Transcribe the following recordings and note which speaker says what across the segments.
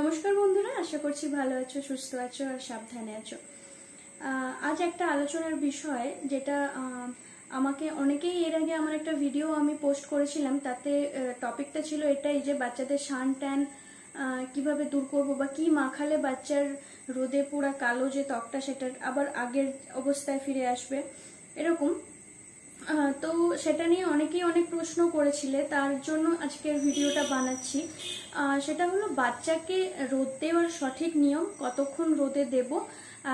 Speaker 1: নমস্কার বন্ধুরা, আশা করছি ভালো আছো, সুস্থ আছো আর সাবধানে আছো। আজ একটা আলোচনার বিষয় যেটা আমাকে অনেকেই এর আগে আমার একটা ভিডিও আমি পোস্ট করেছিলাম, তাতে টপিকটা ছিল এটাই যে বাচ্চাদের সান ট্যান কীভাবে দূর করব বা কি মাখালে বাচ্চার রোদে পুরা কালো যে ত্বকটা সেটা আবার আগের অবস্থায় ফিরে আসবে, এরকম। তো সেটা নিয়ে অনেকেই অনেক প্রশ্ন করেছিলে, তার জন্য আজকের ভিডিওটা বানাচ্ছি। সেটা হলো, বাচ্চাকে রোদ দেওয়ার সঠিক নিয়ম কতক্ষণ রোদে দেব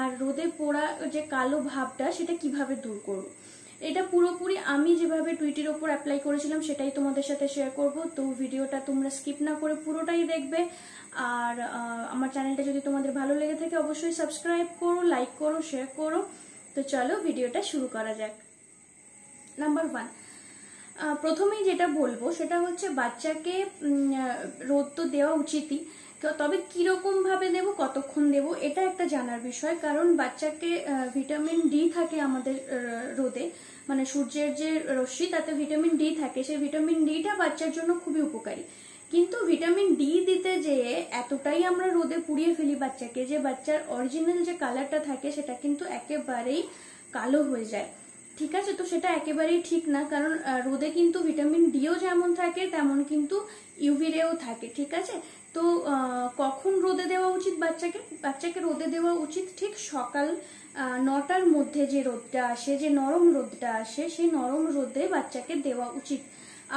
Speaker 1: আর রোদে পোড়া যে কালো ভাবটা, সেটা কীভাবে দূর করব? এটা পুরোপুরি আমি যেভাবে টুইটির ওপর অ্যাপ্লাই করেছিলাম, সেটাই তোমাদের সাথে শেয়ার করব। তো ভিডিওটা তোমরা স্কিপ না করে পুরোটাই দেখবে। আর আমার চ্যানেলটা যদি তোমাদের ভালো লেগে থাকে, অবশ্যই সাবস্ক্রাইব করো লাইক করো শেয়ার করো। তো চলো, ভিডিওটা শুরু করা যাক। নাম্বার ওয়ান প্রথমেই যেটা বলব, সেটা হচ্ছে বাচ্চাকে রোদ তো দেওয়া উচিতই। তবে কীরকম ভাবে দেব কতক্ষণ দেব, এটা একটা জানার বিষয়। কারণ বাচ্চাকে ভিটামিন ডি থাকে আমাদের রোদে। মানে সূর্যের যে রশ্মি, তাতে ভিটামিন ডি থাকে। সেই ভিটামিন ডিটা বাচ্চার জন্য খুবই উপকারী। কিন্তু ভিটামিন ডি দিতে যেয়ে এতটাই আমরা রোদে পুড়িয়ে ফেলি বাচ্চাকে যে বাচ্চার অরিজিনাল যে কালারটা থাকে, সেটা কিন্তু একেবারেই কালো হয়ে যায়। ঠিক আছে, তো সেটা একেবারেই ঠিক না। কারণ রোদে কিন্তু ভিটামিন ডিও যেমন থাকে, তেমন কিন্তু ইউভি রেও থাকে, ঠিক আছে? তো কখন রোদে দেওয়া উচিত বাচ্চাকে? বাচ্চাকে রোদে দেওয়া উচিত ঠিক সকাল নটার মধ্যে যে রোদটা আসে, যে নরম রোদটা আসে, সেই নরম রোদে বাচ্চাকে দেওয়া উচিত।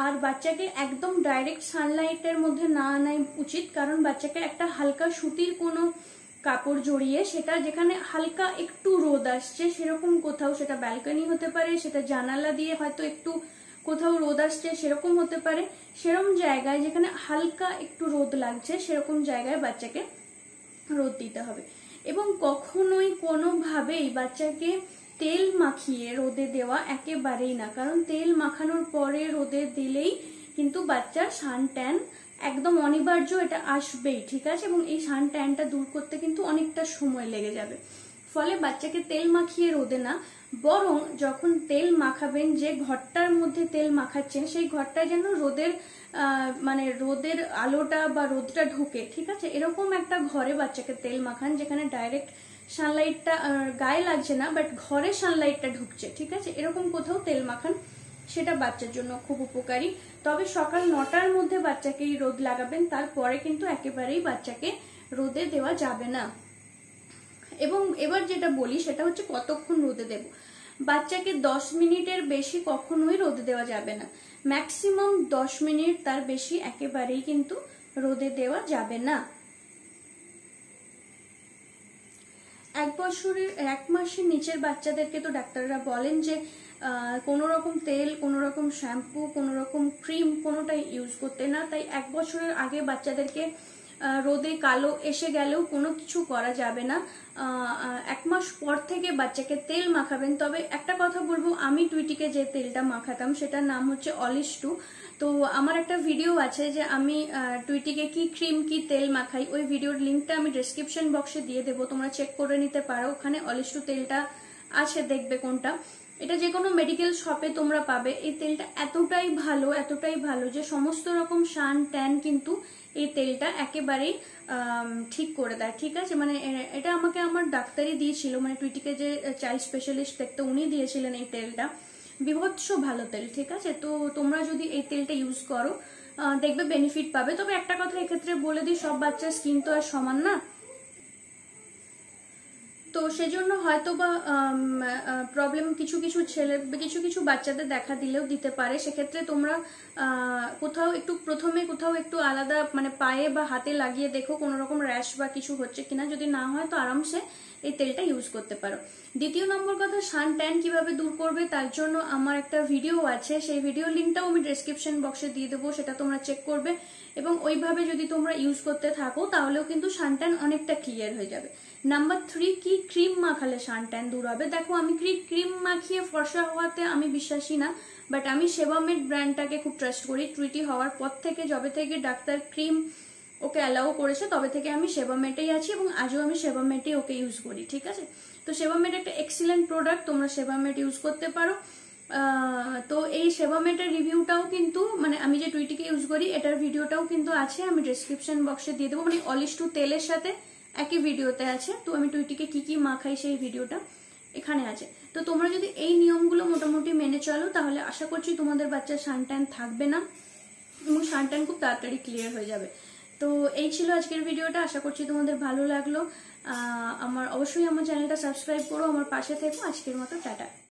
Speaker 1: আর বাচ্চাকে একদম ডাইরেক্ট সানলাইটের মধ্যে না আনাই উচিত, কারণ বাচ্চাকে একটা হালকা সুতির কোনো কাপড় জড়িয়ে সেটা যেখানে হালকা একটু রোদ আসছে, সেরকম কোথাও সেটা ব্যালকনি হতে পারে, সেটা জানালা দিয়ে হয়তো একটু কোথাও রোদ আসছে, সেরকম হতে পারে। সেরকম জায়গায় যেখানে হালকা একটু রোদ লাগছে, সেরকম জায়গায় বাচ্চাকে রোদ দিতে হবে। এবং কখনোই কোনোভাবেই বাচ্চাকে তেল মাখিয়ে রোদে দেওয়া একেবারেই না। কারণ তেল মাখানোর পরে রোদে দিলেই কিন্তু বাচ্চার সান ট্যান একদম অনিবার্য এটা আসবেই, ঠিক আছে? এবং এই সান ট্যানটা দূর করতে কিন্তু অনেকটা সময় লেগে যাবে। ফলে বাচ্চাকে তেল মাখিয়ে রোদে না, বরং যখন তেল মাখাবেন, যে ঘরটার মধ্যে তেল মাখাচ্ছেন, সেই ঘরটায় যেন রোদের মানে রোদের আলোটা বা রোদটা ঢুকে, ঠিক আছে? এরকম একটা ঘরে বাচ্চাকে তেল মাখান, যেখানে ডাইরেক্ট সানলাইটটা গায়ে লাগছে না বাট ঘরে সানলাইটটা ঢুকছে, ঠিক আছে? এরকম কোথাও তেল মাখান সেটা বাচ্চার জন্য খুব উপকারী। তবে সকাল নটার মধ্যে বাচ্চাকে রোদ লাগাবেন, তারপরে কিন্তু একেবারেই বাচ্চাকে রোদে দেওয়া যাবে না। এবং এবার যেটা বলি, সেটা হচ্ছে কতক্ষণ রোদে দেব। বাচ্চাকে দশ মিনিটের বেশি কখনোই রোদে দেওয়া যাবে না। ম্যাক্সিমাম দশ মিনিট তার বেশি একেবারেই কিন্তু রোদে দেওয়া যাবে না। এক বছরের, এক মাসের নিচের বাচ্চাদেরকে তো ডাক্তাররা বলেন যে কোনো রকম তেল কোনো রকম শ্যাম্পু কোনো রকম ক্রিম কোনোটাই ইউজ করতে না। তাই এক বছরের আগে বাচ্চাদেরকে রোদে কালো এসে গেলেও কোনো কিছু করা যাবে না। এক মাস পর থেকে বাচ্চাকে তেল মাখাবেন। তবে একটা কথা বলব, আমি টুইটিকে যে তেলটা মাখাতাম সেটার নাম হচ্ছে অলিশ টু তো আমার একটা ভিডিও আছে যে আমি টুইটিকে কি ক্রিম, কি তেল মাখাই, ওই ভিডিওর লিঙ্কটা আমি ডেসক্রিপশন বক্সে দিয়ে দেবো। তোমরা চেক করে নিতে পারো। ওখানে অলিশ টু তেলটা আছে, দেখবে কোনটা। এটা যে কোনো মেডিকেল শপে তোমরা পাবে। এই তেলটা এতটাই ভালো এতটাই ভালো যে সমস্ত রকম শান, ট্যান কিন্তু এই তেলটা একেবারেই ঠিক করে দেয়। ঠিক আছে? মানে এটা আমাকে আমার ডাক্তারই দিয়েছিল মানে টুইটিকে যে চাইল্ড স্পেশালিস্ট দেখতে উনি দিয়েছিলেন এই তেলটা। বিভৎস ভালো তেল, ঠিক আছে? তো তোমরা যদি এই তেলটা ইউজ করো দেখবে বেনিফিট পাবে। তবে একটা কথা এক্ষেত্রে বলে দিই, সব বাচ্চার স্কিন তো আর সমান না। তো সেজন্য হয়তো বা প্রবলেম কিছু কিছু ছেলে, কিছু কিছু বাচ্চাদের দেখা দিলেও দিতে পারে। সেক্ষেত্রে তোমরা কোথাও একটু, প্রথমে কোথাও একটু আলাদা মানে পায়ে বা হাতে লাগিয়ে দেখো কোনো রকম র্যাশ বা কিছু হচ্ছে কিনা। যদি না হয় তো আরামসে এই তেলটা ইউজ করতে পারো। দ্বিতীয় নম্বর কথা সান ট্যান কীভাবে দূর করবে তার জন্য আমার একটা ভিডিও আছে। সেই ভিডিও লিঙ্কটাও আমি ডেসক্রিপশন বক্সে দিয়ে দেবো, সেটা তোমরা চেক করবে। এবং ওইভাবে যদি তোমরা ইউজ করতে থাকো তাহলেও কিন্তু সানট্যান অনেকটা ক্লিয়ার হয়ে যাবে। নাম্বার থ্রি কি ক্রিম মাখালে সানট্যান দূর হবে। দেখো, আমি ক্রিম মাখিয়ে ফর্সা হওয়াতে আমি বিশ্বাসী না বাট আমি সেবামেড ব্র্যান্ডটাকে খুব ট্রাস্ট করি। টুইটি হওয়ার পর থেকে যবে থেকে ডাক্তার ক্রিম ওকে অ্যালাউ করেছে, তবে থেকে আমি সেবামেটেই আছি এবং আজও আমি সেবামেটেই ওকে ইউজ করি, ঠিক আছে? তো সেবামেট একটা এক্সিলেন্ট প্রোডাক্ট তোমরা সেবামেট ইউজ করতে পারো। তো এই সেবামেটের রিভিউটাও কিন্তু মানে আমি যে টুইটিকে ইউজ করি, এটার ভিডিওটাও কিন্তু আছে, আমি ডিসক্রিপশন বক্সে দিয়ে দেবো। মানে অলিশ টু তেলের সাথে একই ভিডিওতে আছে। তো আমি টুইটিকে কি কি মাখাই সেই ভিডিওটা এখানে আছে। তো তোমরা যদি এই নিয়মগুলো মোটামুটি মেনে চলো, তাহলে আশা করছি তোমাদের বাচ্চার সানট্যান থাকবে না এবং সানট্যান খুব তাড়াতাড়ি ক্লিয়ার হয়ে যাবে। তো এই ছিল আজকের ভিডিওটা। আশা করছি তোমাদের ভালো লাগল। আমার অবশ্যই আমার চ্যানেলটা সাবস্ক্রাইব করো, আমার পাশে থেকো। আজকের মতো, টাটা।